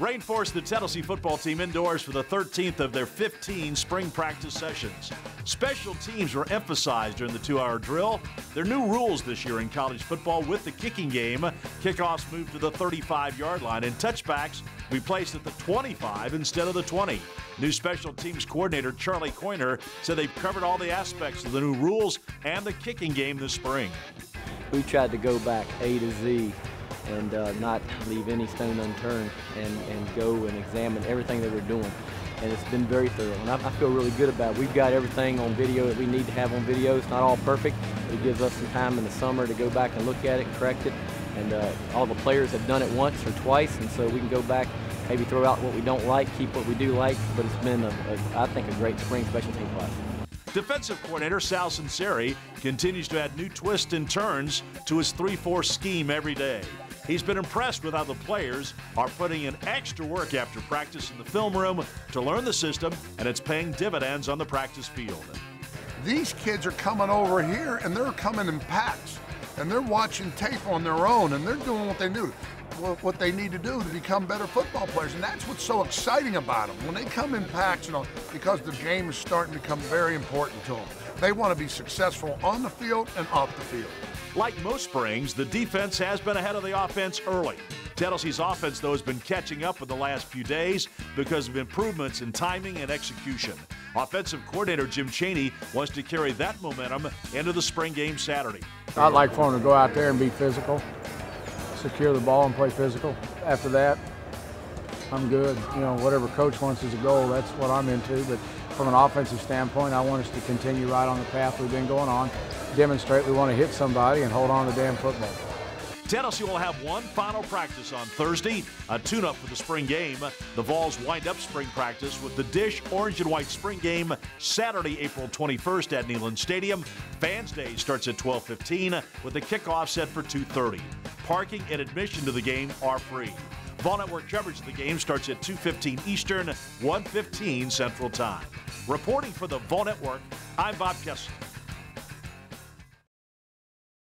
Rain forced the Tennessee football team indoors for the 13th of their 15 spring practice sessions. Special teams were emphasized during the two hour drill. There are new rules this year in college football with the kicking game. Kickoffs moved to the 35 yard line, and touchbacks be placed at the 25 instead of the 20. New special teams coordinator Charlie Coiner said they've covered all the aspects of the new rules and the kicking game this spring. We tried to go back A to Z and uh, not leave any stone unturned and, and go and examine everything that we're doing. And it's been very thorough, and I, I feel really good about it. We've got everything on video that we need to have on video. It's not all perfect, but it gives us some time in the summer to go back and look at it correct it. And uh, all the players have done it once or twice, and so we can go back, maybe throw out what we don't like, keep what we do like. But it's been, a, a, I think, a great spring special team class. Defensive coordinator Sal Sunseri continues to add new twists and turns to his 3 4 scheme every day. He's been impressed with how the players are putting in extra work after practice in the film room to learn the system, and it's paying dividends on the practice field. These kids are coming over here and they're coming in packs and they're watching tape on their own and they're doing what they do what they need to do to become better football players. And that's what's so exciting about them. When they come in packs, you know, because the game is starting to become very important to them. They want to be successful on the field and off the field. Like most springs, the defense has been ahead of the offense early. Tennessee's offense, though, has been catching up in the last few days because of improvements in timing and execution. Offensive coordinator Jim Chaney wants to carry that momentum into the spring game Saturday. I'd like for them to go out there and be physical, secure the ball and play physical. After that, I'm good. You know, whatever coach wants as a goal, that's what I'm into. But from an offensive standpoint, I want us to continue right on the path we've been going on demonstrate we want to hit somebody and hold on to damn football. Tennessee will have one final practice on Thursday, a tune up for the spring game. The Vols wind up spring practice with the Dish Orange and White spring game Saturday, April 21st at Neyland Stadium. Fans Day starts at 12:15 with the kickoff set for 2:30. Parking and admission to the game are free. Vol Network coverage of the game starts at 2:15 Eastern, 1:15 Central Time. Reporting for the Vol Network, I'm Bob Kessler.